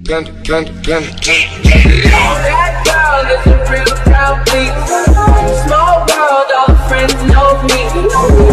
Gun, gun, gun. Black world is a real proud beat. Small world, all the friends know me.